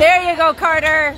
There you go, Carter.